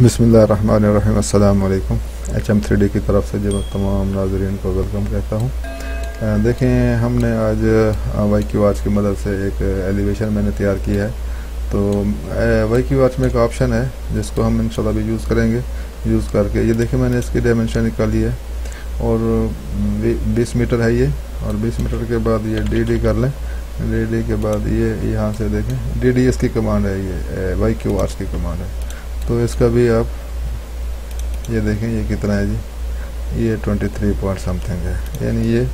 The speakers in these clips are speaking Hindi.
बिसमीम एच एम थ्री डी की तरफ़ से जो तमाम नाजरन को वेलकम कहता हूँ। देखें, हमने आज वाई की वाच की मदद से एक एलिवेशन मैंने तैयार किया है। तो वाई की वाच में एक ऑप्शन है, जिसको हम इंशाल्लाह भी यूज़ करेंगे। यूज़ करके, ये देखें मैंने इसकी डायमेंशन निकाली है। और 20 मीटर है ये, और 20 मीटर के बाद ये डी डी कर लें। डी डी के बाद ये, यहाँ से देखें, डी डी इसकी कमांड है ये वाई क्यू वाच की कमांड है। तो इसका भी आप ये देखें, ये कितना है जी? ये 23 पॉइंट समथिंग है। यानी ये एक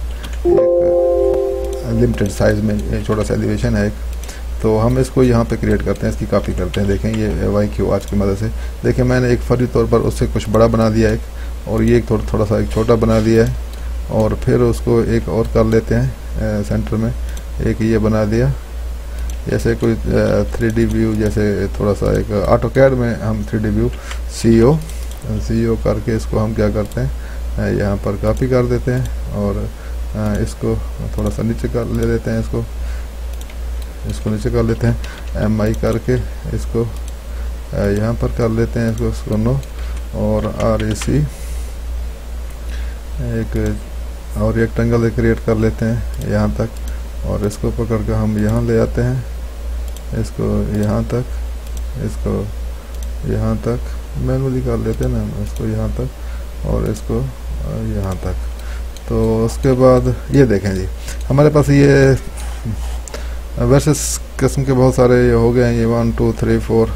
लिमिटेड साइज़ में छोटा सा एलिवेशन है एक। तो हम इसको यहाँ पे क्रिएट करते हैं, इसकी कॉपी करते हैं। देखें, ये वाई क्यू आज की मदद से। देखें, मैंने एक फरी तौर पर उससे कुछ बड़ा बना दिया एक, और ये एक थोड़ा थोड़ा सा एक छोटा बना दिया है। और फिर उसको एक और कर लेते हैं सेंटर में। एक ये बना दिया। जैसे कोई थ्री डी व्यू, जैसे थोड़ा सा एक ऑटो कैड में हम three D view C O C O करके इसको हम क्या करते हैं यहाँ पर कॉपी कर देते हैं और इसको थोड़ा सा नीचे कर ले लेते हैं इसको इसको नीचे कर लेते हैं एम आई करके इसको यहाँ पर कर लेते हैं इसको इसको नो और आर ए सी एक और रेक्टेंगल क्रिएट कर लेते हैं, यहाँ तक। और इसको पकड़ कर हम यहाँ ले आते हैं। इसको यहाँ तक, इसको यहाँ तक मैनुअली कर लेते हैं ना इसको यहाँ तक और इसको यहाँ तक। तो उसके बाद ये देखें जी, हमारे पास ये वैसे किस्म के बहुत सारे हो गए हैं, ये वन टू थ्री फोर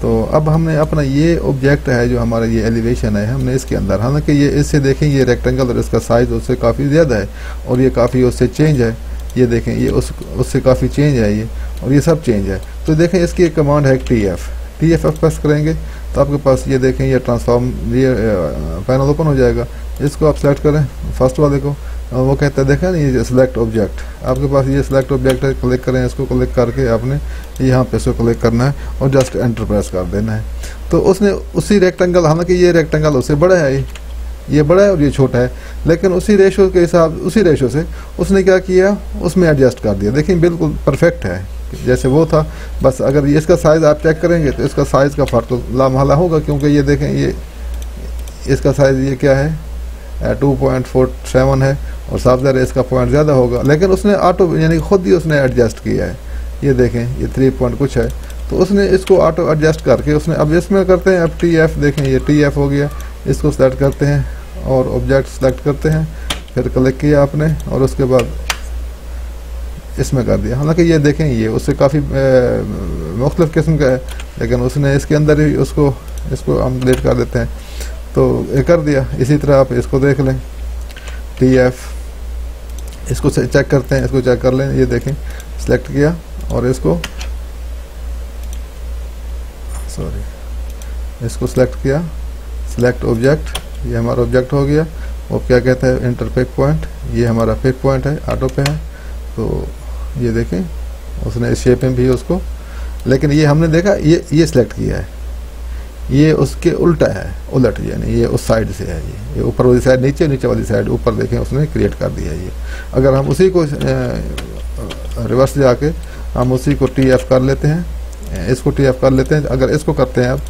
तो अब हमने अपना ये ऑब्जेक्ट है जो हमारा ये एलिवेशन है, हमने इसके अंदर। हालाँकि ये इससे देखें, ये रेक्टेंगल और इसका साइज़ उससे काफ़ी ज़्यादा है और ये काफ़ी उससे चेंज है। ये देखें, ये उस, उससे काफ़ी चेंज है ये और ये सब चेंज है। तो देखें, इसकी एक कमांड है T F T F press करेंगे तो आपके पास ये देखें, ये ट्रांसफॉर्म ये पैनल ओपन हो जाएगा। इसको आप सेलेक्ट करें फ़र्स्ट वाले को वो कहता है, देखा, ये सिलेक्ट ऑब्जेक्ट आपके पास ये सिलेक्ट ऑब्जेक्ट है क्लिक करें, इसको क्लिक करके आपने यहाँ पे इसको क्लिक करना है और जस्ट एंटर प्रेस कर देना है। तो उसने उसी रेक्टेंगल हालाँकि ये रेक्टेंगल उससे बड़ा है ये बड़ा है और ये छोटा है, लेकिन उसी रेशो के हिसाब, उसी रेशो से उसने क्या किया, उसमें एडजस्ट कर दिया। देखिए, बिल्कुल परफेक्ट है, जैसे वो था। बस अगर ये इसका साइज़ आप चेक करेंगे तो इसका साइज़ का फ़र्क तो लामहला होगा, क्योंकि ये देखें, ये, इसका साइज़ ये क्या है? टू पॉइंट फोर सेवन है, और साफ़ ज़रा इसका पॉइंट ज़्यादा होगा। लेकिन उसने ऑटो यानी खुद ही उसने एडजस्ट किया है। ये देखें, ये थ्री पॉइंट कुछ है। तो उसने इसको ऑटो एडजस्ट करके, उसने अब इसमें करते हैं, अब टी एफ़ देखें, ये टी एफ़ हो गया। इसको सेट करते हैं। और ऑब्जेक्ट सेलेक्ट करते हैं, फिर क्लिक किया आपने और उसके बाद इसमें कर दिया। हालाँकि ये देखें, ये उससे काफ़ी मुख्तलिफ़ किस्म का है, लेकिन उसने इसके अंदर ही उसको, इसको हम डिलीट कर देते हैं। तो ये कर दिया। इसी तरह आप इसको देख लें। टी एफ़ इसको चेक करते हैं, इसको चेक कर लें। ये देखें सिलेक्ट किया और इसको सॉरी इसको सिलेक्ट किया। सिलेक्ट ऑब्जेक्ट ये हमारा ऑब्जेक्ट हो गया। वो क्या कहते हैं? इंटर पिक पॉइंट ये हमारा पिक पॉइंट है ऑटो पे है। तो ये देखें, उसने इस शेप में भी उसको। लेकिन ये हमने देखा, ये ये सिलेक्ट किया है। ये उसके उल्टा है, उलट यानी ये उस साइड से है ये। ये ऊपर वाली साइड नीचे नीचे वाली साइड ऊपर देखें, उसने क्रिएट कर दिया ये। अगर हम उसी को रिवर्स जाके हम उसी को टी एफ़ कर लेते हैं, इसको टी एफ़ कर लेते हैं, अगर इसको करते हैं अब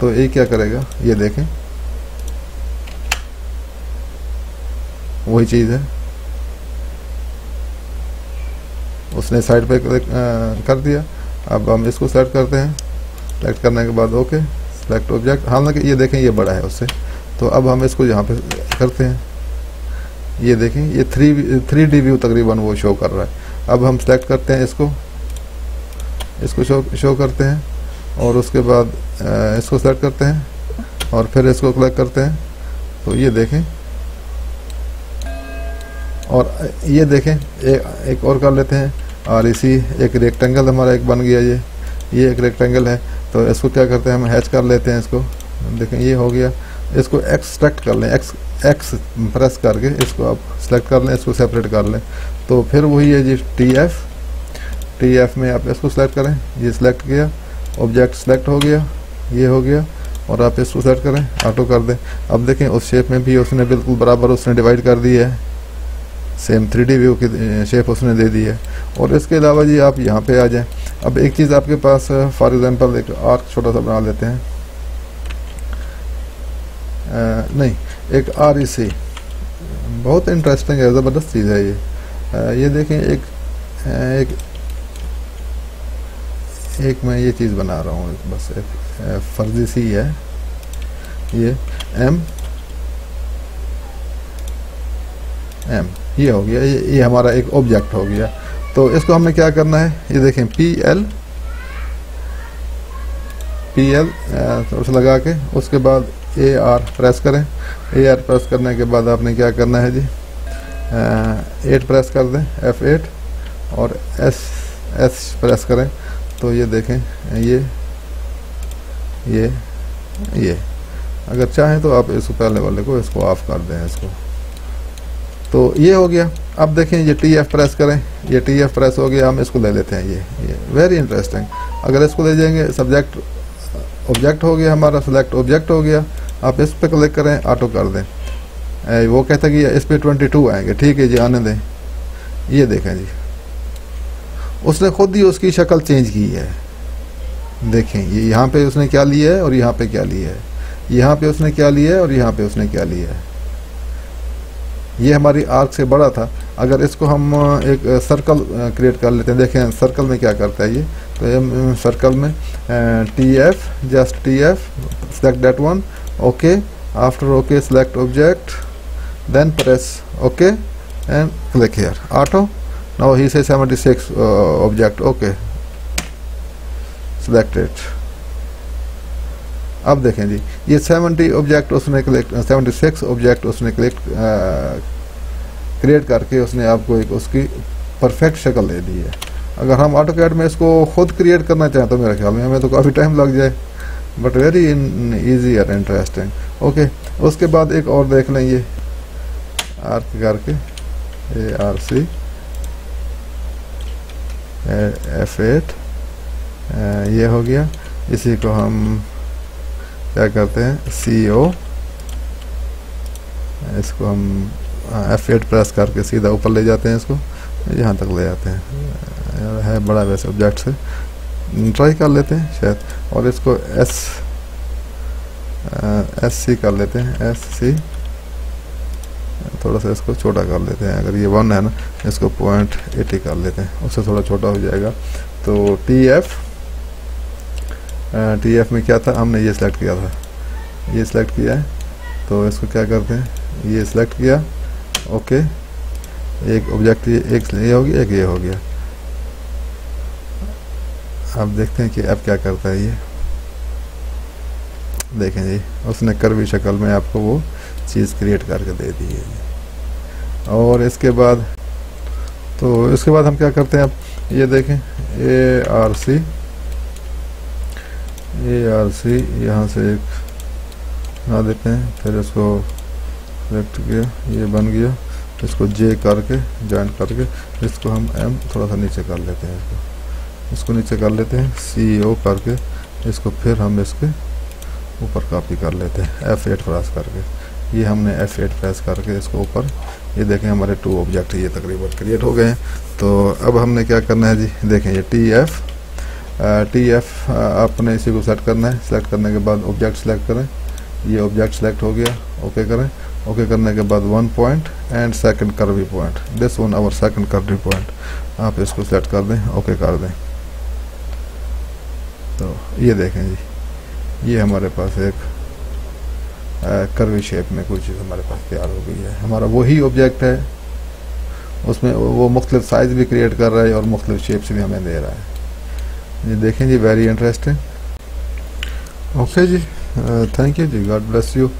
तो ये क्या करेगा? ये देखें। वही चीज़ है। उसने साइड पे कर दिया। अब हम इसको सेलेक्ट करते हैं। सेलेक्ट करने के बाद ओके सेलेक्ट ऑब्जेक्ट हालाँकि ये देखें, ये बड़ा है उससे। तो अब हम इसको यहाँ पे करते हैं। ये देखें, ये थ्री थ्री डी व्यू तकरीबन वो शो कर रहा है। अब हम सेलेक्ट करते हैं इसको। इसको शो शो करते हैं। और उसके बाद इसको सेलेक्ट करते हैं। और फिर इसको क्लिक करते हैं। तो ये देखें और ये देखें एक एक और कर लेते हैं। और इसी एक रेक्टेंगल हमारा एक बन गया ये। ये एक रेक्टेंगल है। तो इसको क्या करते हैं, हम हैच कर लेते हैं इसको। देखें, ये हो गया। इसको एक्सट्रैक्ट कर लें। एक्स एक्स प्रेस करके इसको आप सेलेक्ट कर लें, इसको सेपरेट कर लें। तो फिर वही है जी टी एफ़ टी एफ़ में आप इसको सेलेक्ट करें। ये सिलेक्ट किया। ऑब्जेक्ट सेलेक्ट हो गया। ये हो गया। और आप इसको सेलेक्ट करें। ऑटो कर दें। अब देखें, उस शेप में भी उसने बिल्कुल बराबर उसने डिवाइड कर दी है। सेम थ्री डी व्यू की शेप उसने दे दी है। और इसके अलावा जी आप यहाँ पे आ जाएँ। अब एक चीज़ आपके पास फॉर एग्ज़ाम्पल एक आर्क छोटा सा बना लेते हैं। आ, नहीं एक आर ई सी बहुत इंटरेस्टिंग है ज़बरदस्त चीज़ है ये। आ, ये देखें एक एक एक मैं ये चीज़ बना रहा हूँ बस एक फर्जी सी है। ये एम एम ये हो गया ये, ये हमारा एक ऑब्जेक्ट हो गया। तो इसको हमें क्या करना है? ये देखें पी एल पी एल उस लगा के उसके बाद ए आर प्रेस करें। ए आर प्रेस करने के बाद आपने क्या करना है जी? एट प्रेस कर दें एफ़ एट और एस एस प्रेस करें। तो ये देखें ये ये ये। अगर चाहें तो आप इस पहले वाले को इसको ऑफ़ कर दें इसको। तो ये हो गया। अब देखें ये टी एफ़ प्रेस करें। ये टी एफ़ प्रेस हो गया। हम इसको ले लेते हैं। ये ये वेरी इंटरेस्टिंग अगर इसको ले जाएँगे सब्जेक्ट ऑब्जेक्ट हो गया हमारा सेलेक्ट ऑब्जेक्ट हो गया। आप इस पर क्लिक करें ऑटो कर दें। ए, वो कहता कि इस पर ट्वेंटी टू आएँगे। ठीक है जी आने दें। ये देखें जी। उसने खुद ही उसकी शक्ल चेंज की है। देखें ये यहाँ पे उसने क्या लिया है और यहाँ पे क्या लिया है। यहाँ पे उसने क्या लिया है और यहाँ पे उसने क्या लिया है। ये हमारी आर्क से बड़ा था। अगर इसको हम एक सर्कल क्रिएट कर लेते हैं। देखें, सर्कल में क्या करता है ये? तो सर्कल में T F just T F select that one okay after okay select object then press okay and click here auto now ही से 76 ऑब्जेक्ट ओके सेलेक्टेड अब देखें जी, ये 70 ऑब्जेक्ट उसने कलेक्ट 76 ऑब्जेक्ट उसने कलेक्ट क्रिएट करके उसने आपको एक उसकी परफेक्ट शक्ल दे दी है। अगर हम ऑटो कैड में इसको खुद क्रिएट करना चाहें तो मेरे ख्याल में हमें तो काफ़ी टाइम लग जाए बट वेरी ईजी और इंटरेस्टिंग ओके उसके बाद एक और देख लें ये आर्क करके A R C F eight ये हो गया। इसी को हम क्या करते हैं? सी ओ इसको हम एफ़ एट प्रेस करके सीधा ऊपर ले जाते हैं इसको। यहाँ तक ले जाते हैं। है बड़ा वैसे ऑब्जेक्ट से। ट्राई कर लेते हैं शायद। और इसको एस एस सी कर लेते हैं। एस सी थोड़ा सा इसको छोटा कर लेते हैं। अगर ये वन है ना, इसको पॉइंट एटी कर लेते हैं। उससे थोड़ा छोटा हो जाएगा। तो टी एफ़ टी एफ़ में क्या था? हमने ये सिलेक्ट किया था। ये सिलेक्ट किया है। तो इसको क्या करते हैं? ये सिलेक्ट किया। ओके एक ऑब्जेक्ट एक ये हो गया, एक ये हो गया। अब देखते हैं कि अब क्या करता है ये। देखें जी, उसने करवी शक्ल में आपको वो चीज़ क्रिएट करके दे दी है। और इसके बाद तो इसके बाद हम क्या करते हैं? अब ये देखें ए आर सी ए आर सी यहाँ से एक बना देते हैं, फिर इसको सेलेक्ट किया, ये बन गया। इसको जे करके ज्वाइंट करके, इसको हम एम थोड़ा सा नीचे कर लेते हैं इसको। इसको नीचे कर लेते हैं सी ओ करके, इसको फिर हम इसके ऊपर कॉपी कर लेते हैं एफ़ एट प्रेस करके। ये हमने एफ़ एट प्रेस करके इसको ऊपर, ये देखें हमारे टू ऑब्जेक्ट ये तकरीबन क्रिएट हो गए हैं। तो अब हमने क्या करना है जी, देखें ये टी एफ़ टी एफ़ आपने इसी को सेलेक्ट करना है। सेलेक्ट करने के बाद ऑब्जेक्ट सेलेक्ट करें। ये ऑब्जेक्ट सेलेक्ट हो गया। ओके करें। ओके करने के बाद one point and second curvy point this one our second curvy point आप इसको सेलेक्ट कर दें। ओके कर दें। तो ये देखें जी। ये हमारे पास एक कर्वी शेप में कोई चीज़ हमारे पास तैयार हो गई है। हमारा वही ऑब्जेक्ट है। उसमें वो मुख्तलिफ़ साइज़ भी क्रिएट कर रहा है और मुख्तलिफ़ शेप्स भी हमें दे रहा है। ये देखें जी वेरी इंटरेस्टिंग ओके जी थैंक यू जी गॉड ब्लेस यू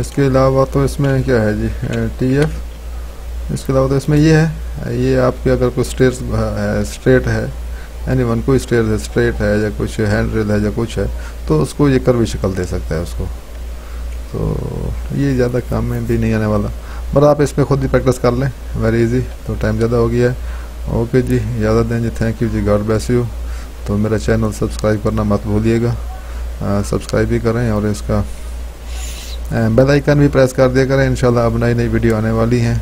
इसके अलावा तो इसमें क्या है जी टी एफ़ इसके अलावा तो इसमें ये है, ये आपके अगर कोई स्ट्रेट है स्ट्रेट है एनी वन कोई है स्ट्रेट है, या कुछ हैंड रेल है, या कुछ है तो उसको ये भी शक्ल दे सकता है उसको। तो ये ज़्यादा काम में भी नहीं आने वाला। पर आप इस पर खुद ही प्रैक्टिस कर लें वेरी इजी तो टाइम ज़्यादा हो गया है। ओके जी ज़्यादा दें जी थैंक यू जी गॉड ब्लेस यू तो मेरा चैनल सब्सक्राइब करना मत भूलिएगा। सब्सक्राइब भी करें और इसका बेल आइकन भी प्रेस कर दिया करें। इंशाल्लाह अब नई नई वीडियो आने वाली हैं।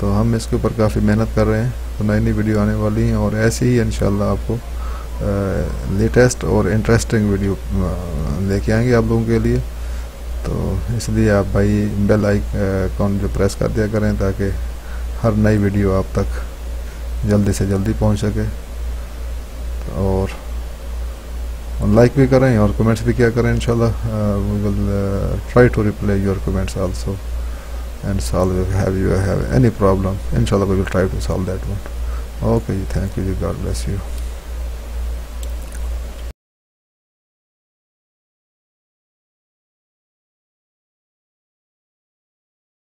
तो हम इसके ऊपर काफ़ी मेहनत कर रहे हैं। तो नई नई वीडियो आने वाली हैं और ऐसे ही इंशाल्लाह आपको लेटेस्ट और इंटरेस्टिंग वीडियो लेके आएँगे आप लोगों के लिए। तो इसलिए आप भाई बेल आइकॉन जो प्रेस कर दिया करें ताकि हर नई वीडियो आप तक जल्दी से जल्दी पहुँच सके। और लाइक भी करें और कमेंट्स भी क्या करें we will try to reply your comments also and solve have you have any problem इनशाला we will try to solve that one okay ji thank you जी गॉड ब्लेस यू